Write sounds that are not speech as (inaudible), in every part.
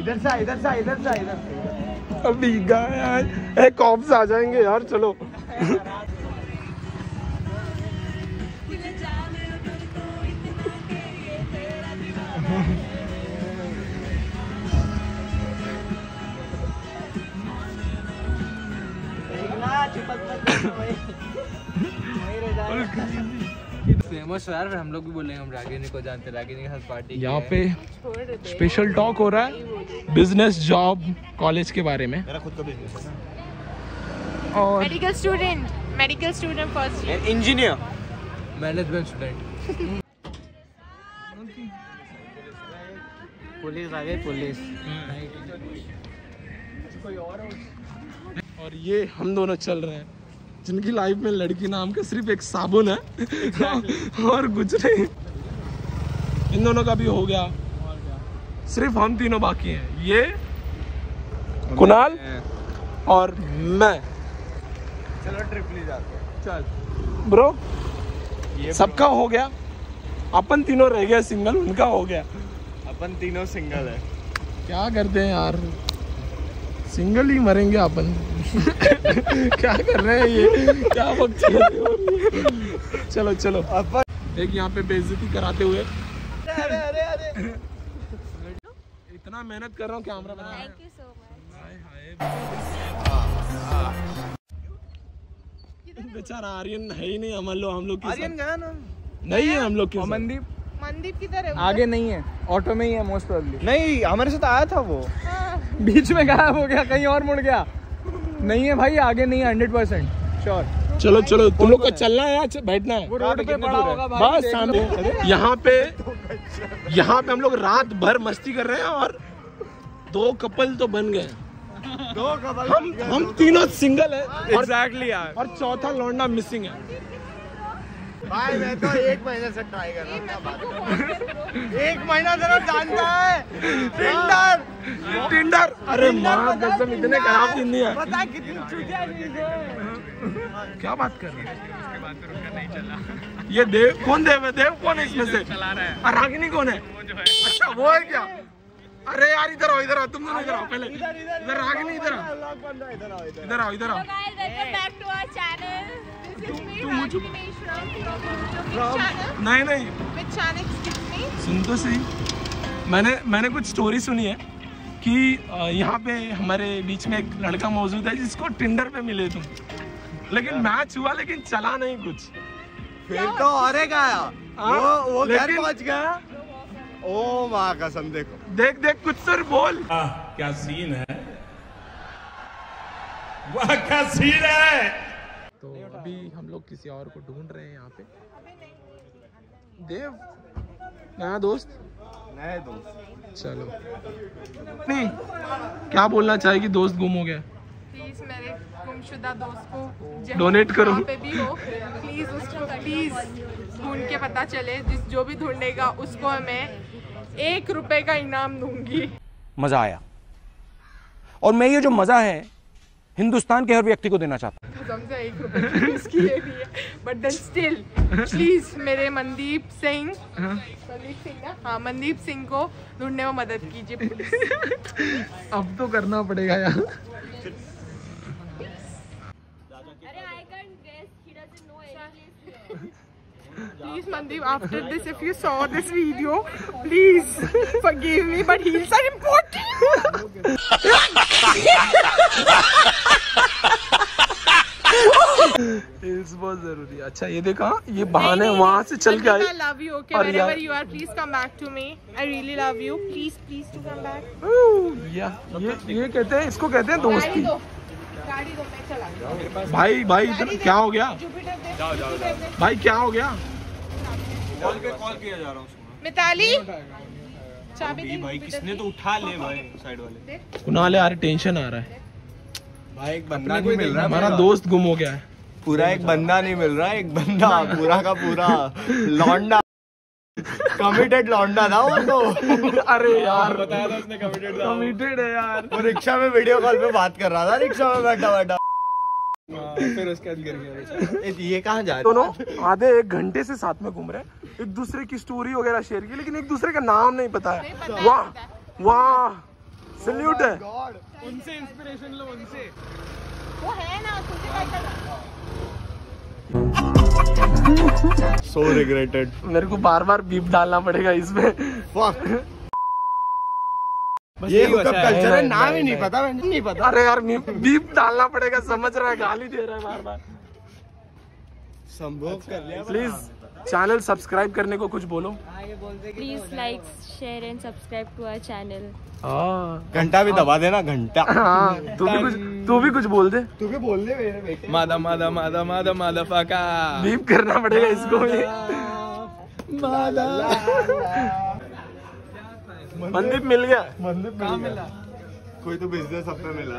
इधर से इधर से इधर से इधर से अभी गए यार ए कॉप्स आ जाएँगे यार चलो। यार फिर हम लोग भी बोलेंगे हम रागिनी को जानते रागिनी के साथ पार्टी यहाँ पे स्पेशल टॉक हो रहा है बिज़नेस जॉब कॉलेज के बारे में। मेरा खुद का बिज़नेस है ना। और medical student medical student first year engineer management student police आ गई पुलिस और ये हम दोनों चल रहे हैं। जिनकी लाइफ में लड़की नाम का सिर्फ़ एक साबुन है। और कुछ नहीं। इन दोनों का भी हो गया। सिर्फ़ हम तीनों बाकी हैं। ये कुणाल और मैं। चलो ट्रिप ले जाते हैं। चल। ब्रो सबका हो गया। अपन तीनों रह गए सिंगल उनका हो गया। अपन तीनों सिंगल है। क्या करते हैं यार? सिंगल ही मरेंगे अपन। (laughs) क्या कर रहे हैं ये? क्या वक्त चल हो है? चलो चलो। अपन एक यहाँ पे बेइज्जती कराते हुए। अरे अरे अरे इतना मेहनत कर रहा हूँ कैमरा बना थैंक यू सो मच हाय हाय। बेचारा आर्यन है ही नहीं हम लोग हम लोग आर्यन गया ना? नहीं है हम लोग। मनदीप मनदीप किधर है? आगे नहीं है ऑटो में ही है मोस्ट प्रोबेबली नहीं हमारे साथ आया था वो। बीच में गायब हो गया कहीं और मुड़ गया। नहीं है भाई आगे नहीं है हंड्रेड परसेंट श्योर चलो चलो तुम लोग को चलना है या बैठना है। वो रोड पे पड़ा होगा बस सामने यहाँ पे (laughs) यहाँ पे हम लोग रात भर मस्ती कर रहे हैं और दो कपल तो बन गए। दो कपल हम हम तीनों सिंगल है। एग्जैक्टली यार। और चौथा लौंडा मिसिंग है। भाई मैं तो एक महीने से ट्राई कर रहा हूँ एक महीना जरा जानता है। टिंडर टिंडर अरे माँ कसम इतने खराब दिन नहीं है। पता कितनी चुतिया चीज़ है। क्या बात कर रहे हैं? ये देव कौन देव है? देव कौन है इसमें से? चला रहा है। रागिनी कौन है? अच्छा वो है क्या? अरे यार इधर आओ इधर आओ तुम दोनों इधर आओ पहले। इधर रागिनी इधर आओ। इधर आओ इधर इधर आओ इधर आओ। Guys welcome back to YouTube channel नहीं नहीं। सुन तो सही। मैंने मैंने कुछ स्टोरी सुनी है कि यहाँ पे हमारे बीच में एक लड़का मौजूद है जिसको टिंडर पे मिले तुम। लेकिन मैच हुआ लेकिन चला नहीं कुछ। फिर तो और हाँ, वो वो घर पहुँच गया। ओ माँ कसम देखो। देख देख कुछ सर बोल। क्या सीन है? वाह क्या सीन है? तो लोग किसी और को ढूंढ रहे हैं यहाँ पे। देव नया दोस्त? नए दोस्त। चलो। नहीं क्या बोलना चाहेगी? दोस्त गुम हो गया। प्लीज़ मेरे गुमशुदा दोस्त को Donate करो। पे भी हो प्लीज़ उसको प्लीज़ ढूंढ के पता चले जिस जो भी ढूंढेगा उसको मैं एक रुपए का इनाम दूँगी। मज़ा आया। और मैं ये जो मज़ा है हिंदुस्तान के हर व्यक्ति को देना चाहता हूँ। कसम से एक रुपए की उसकी ये भी है। बट स्टिल प्लीज़ मेरे मनदीप सिंह सिंह हाँ मनदीप सिंह को ढूँढने में मदद कीजिए अब तो करना पड़ेगा यार। Please, Mandeep, after this, if you saw this video, please forgive me, but heels are important. (laughs) बहुत ज़रूरी अच्छा ये देखा ये बहाने वहाँ से चल के आए और wherever यार- you are, please come back to me. I really love you. Please, please to come back. या ये ये कहते हैं इसको कहते हैं दोस्ती। गाड़ी दो, मैं चला भाई भाई इधर क्या हो गया? दे, जुपिटर भाई क्या हो गया? कॉल पे कॉल किया जा रहा हूँ उसको। मिताली? चाबी भाई किसने तो उठा ले भाई साइड वाले। कुणाल यार टेंशन आ रहा है। भाई एक बंदा नहीं मिल रहा हमारा दोस्त गुम हो गया है। पूरा एक बंदा नहीं मिल रहा एक बंदा पूरा का पूरा। लौंडा। कमिटेड लौंडा था वो तो। अरे यार। बताया था उसने कमिटेड कमिटेड है यार। वो रिक्शा में वीडियो कॉल पे बात कर रहा था रिक्शा में बैठा बैठा। फिर उसके गिर गया ये कहाँ जा रहे दोनों आधे एक घंटे से साथ में घूम रहे हैं। एक दूसरे की स्टोरी वगैरह शेयर की लेकिन एक दूसरे का नाम नहीं पता है। वाह वाह। सल्यूट है। उनसे इंस्पिरेशन लो उनसे। वो है ना क्या करना? मेरे को बार बार बीप डालना पड़ेगा इसमें। फक ये हुकअप है। कल्चर है नाम ही नहीं, नहीं नहीं। पता मैंने नहीं पता। अरे यार बीप डालना पड़ेगा समझ रहा है गाली दे रहा है बार बार। संभव कर लिया। प्लीज़ चैनल सब्सक्राइब करने को कुछ बोलो। Please like share and subscribe to our channel. हाँ। घंटा भी दबा देना घंटा। हाँ, तू भी कुछ तू भी कुछ बोल दे। तू भी बोल दे मेरे बेटे। मादा मादा मादा मादा मादा फाका बीप करना पड़ेगा इसको भी। मनदीप (laughs) मिल गया। मंदीप कहाँ मिला? कोई तो बिज़नेस सब पे मिला।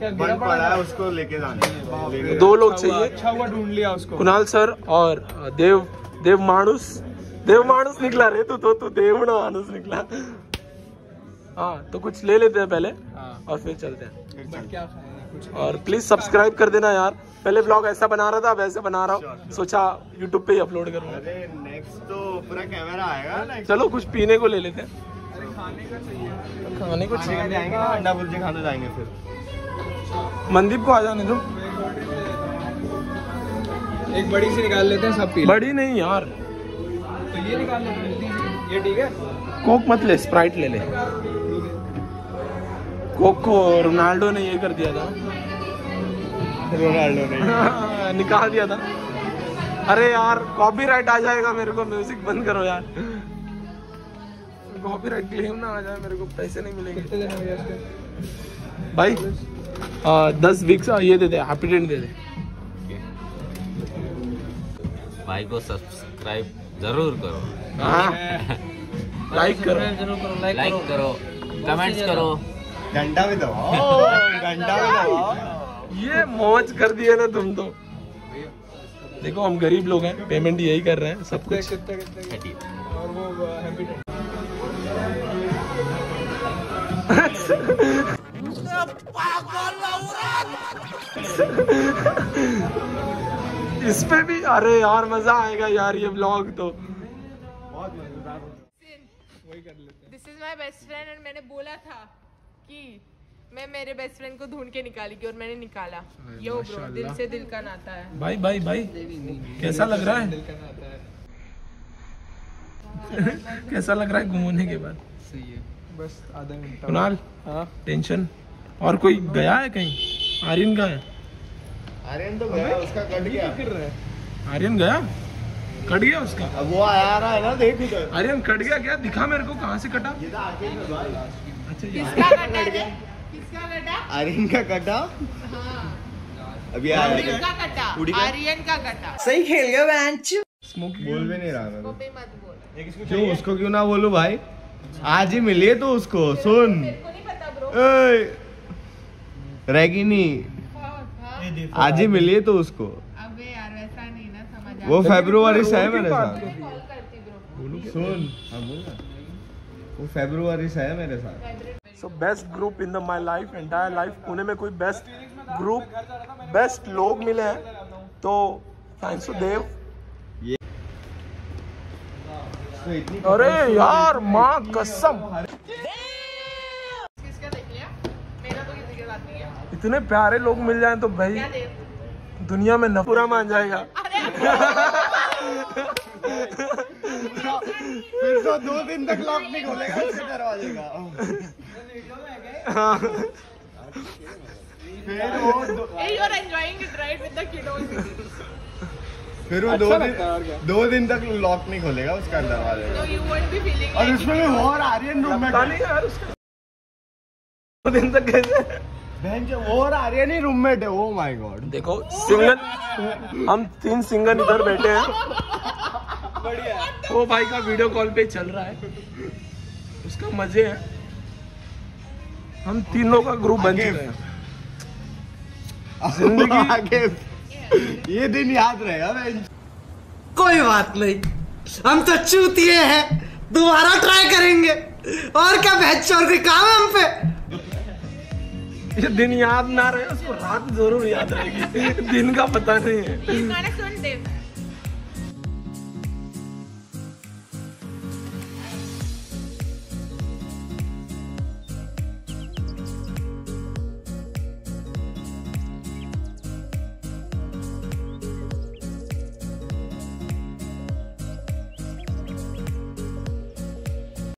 है क्या पड़ा है उसको लेके जाने। दो लोग चाहिए। अच्छा हुआ ढूंढ लिया उसको। कुणाल सर और देव देव मानुस देव मानुस निकला रे तू तो तू देव मानुस निकला। हाँ तो कुछ ले लेते हैं पहले और फिर चलते हैं। और प्लीज़ सब्सक्राइब कर देना यार। पहले ब्लॉग ऐसा बना रहा था अब ऐसे बना रहा हूँ। सोचा यूट्यूब पे ही अपलोड करूँगा अरे नेक्स्ट तो पूरा कैमरा आएगा चलो कुछ पीने को ले लेते हैं। खाने को खाने का जाएँगे ना अंडा खाने जाएँगे फिर। मनदीप को आ जाने दो। एक बड़ी सी निकाल लेते हैं सब पी बड़ी नहीं यार। तो ये निकाल लेते हैं ये ठीक है? कोक मत ले स्प्राइट ले ले। कोक रोनाल्डो ने ये कर दिया था। रोनाल्डो ने। (laughs) निकाल दिया था। अरे यार कॉपीराइट आ जाएगा मेरे को म्यूज़िक बंद करो यार। कॉपीराइट क्लेम ना आ जाए मेरे को पैसे नहीं मिलेंगे। भाई आ, दस वीक्स ये दे दे हैप्पी डेंट दे दे। भाई को सब्सक्राइब ज़रूर करो। लाइक (laughs) करो। लाइक करो कमेंट्स करो। घंटा भी दबाओ घंटा भी दबाओ ये मौज कर दिए ना तुम तो। देखो हम गरीब लोग हैं पेमेंट यही कर रहे हैं सब कुछ। कितने कितने? हटिए और वो (laughs) इस पे भी अरे यार मज़ा आएगा यार ये ब्लॉग तो। This is my best friend and मैंने बोला था कि मैं मेरे बेस्ट फ्रेंड को ढूंढ के निकालेगी और मैंने निकाला। यो ब्रो दिल से दिल का नाता है। भाई भाई भाई। कैसा लग रहा है? (laughs) कैसा लग रहा है घूमने के बाद? सही है। बस आधा घंटा। कुणाल हाँ? टेंशन और कोई गया है कहीं? आर्यन का है? आर्यन तो गया उसका कट गया। फिर रहा है? आर्यन गया? कट गया उसका? अब वो आया रहा है ना देख आर्यन कट गया क्या? दिखा मेरे को कहाँ से कटा? अच्छा किसका कटा रे किसका कटा आर्यन का कटा अभी आर्यन का कटा उड़ी का? आर्यन का कटा स्मोकी बोल भी नहीं रहा मैं भी मत बोल। क्यों उसको क्यों ना बोलूँ भाई? आज ही मिलिए तो उसको सुन। को नहीं रैगिनी आज ही मिलिए तो उसको। अबे यार वैसा नहीं ना समझ वो फेब्रुवरी से है मेरे साथ। कॉल करती ब्रो सुन। हाँ वो फेब्रुवरी से है मेरे साथ। So best group in the my life entire life Pune में कोई बेस्ट ग्रुप बेस्ट लोग मिले हैं। तो थैंक्स टू देव तो अरे यार माँ कसम। किसका देख लिया मेरा तो है। इतने प्यारे लोग मिल जाएँ तो भाई दुनिया में नफूरा मान जाएगा फिर तो दो दिन तक लॉक नहीं खोलेगा उसके दरवाजे का फिर वो the फिर वो दो दिन दो दिन तक लॉक नहीं खोलेगा उसका दरवाजे So और उसमें भी और आर्यन रूम में यार उसका। दो दिन तक कैसे? बहन जो और आर्यन ही रूममेट है ओ माय गॉड देखो सिंगल हम तीन सिंगल इधर बैठे हैं। वो भाई का वीडियो कॉल पे चल रहा है। उसका मज़े हैं। हम तीनों का ग्रुप बन चुके हैं। जिंदगी- आगे। ये दिन याद रहेगा कोई बात नहीं। हम तो चूतिए हैं। दोबारा ट्राई करेंगे। और क्या बहस चोर कोई काम है हम पे? ये दिन याद ना रहे उसको रात ज़रूर याद रहेगी। दिन का पता नहीं है।